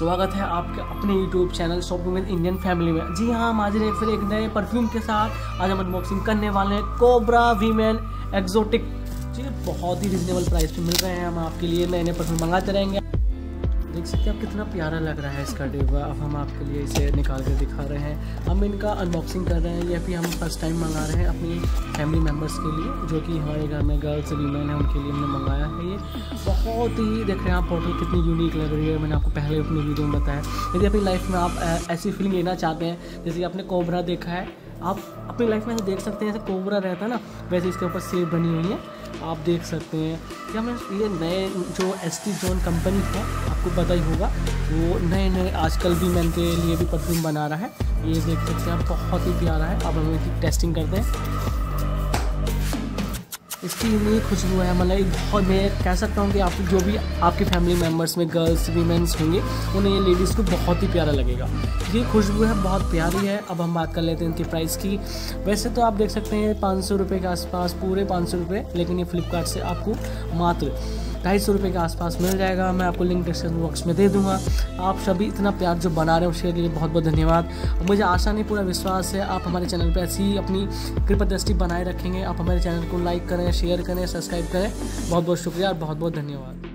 स्वागत है आपके अपने YouTube channel shopping with Indian family में। जी हाँ हम आज रहे फिर एक नए परफ्यूम के साथ। आज हम अनबॉक्सिंग करने वाले हैं कोबरा वीमेन एक्जोटिक जी, बहुत ही रिजनेबल प्राइस पे मिल रहे हैं हम आपके लिए। नए नए परफ्यूम मंगाते रहेंगे। देख सकते हैं आप कितना प्यारा लग रहा है इसका डिब्बा। अब हम आपके लिए इसे निकाल कर दिखा रहे हैं। हम इनका अनबॉक्सिंग कर रहे हैं। ये भी हम फ़र्स्ट टाइम मंगा रहे हैं अपनी फैमिली मेंबर्स के लिए, जो कि हमारे घर में गर्ल्स वीमेन हैं, उनके लिए हमने मंगाया है ये। बहुत ही, देख रहे हैं आप बॉटल कितनी यूनिक लग रही है। मैंने आपको पहले अपनी वीडियो में बताया। यदि अपनी लाइफ में आप ऐसी फीलिंग लेना चाहते हैं, जैसे कि आपने कोबरा देखा है, आप अपनी लाइफ में देख सकते हैं जैसे कोबरा रहता है ना, वैसे इसके ऊपर सेब बनी हुई है। आप देख सकते हैं। या मैं ये नए जो एस टी जोन कंपनी है, आपको पता ही होगा, वो नए नए आजकल भी मैन के लिए भी परफ्यूम बना रहा है। ये देख सकते हैं, बहुत ही प्यारा है। आप हम इसकी टेस्टिंग करते हैं। इसकी यूनिक खुशबू है मतलब बहुत मैं कह सकता हूँ कि आप जो भी आपके फैमिली मेंबर्स में गर्ल्स वीमेंस होंगे, उन्हें ये लेडीज़ को बहुत ही प्यारा लगेगा। ये खुशबू है, बहुत प्यारी है। अब हम बात कर लेते हैं इनके प्राइस की। वैसे तो आप देख सकते हैं पाँच सौ रुपये के आसपास, पूरे पाँच सौ रुपये लेकिन ये फ्लिपकार्ट से आपको मात्र ढाई सौ रुपये के आसपास मिल जाएगा। मैं आपको लिंक डिस्क्रिप्शन बॉक्स में दे दूँगा। आप सभी इतना प्यार जो बना रहे हो उसके लिए बहुत बहुत धन्यवाद। मुझे आशा नहीं, पूरा विश्वास है, आप हमारे चैनल पर ऐसी ही अपनी कृपा दृष्टि बनाए रखेंगे। आप हमारे चैनल को लाइक करें शेयर करें सब्सक्राइब करें। बहुत बहुत शुक्रिया और बहुत बहुत धन्यवाद।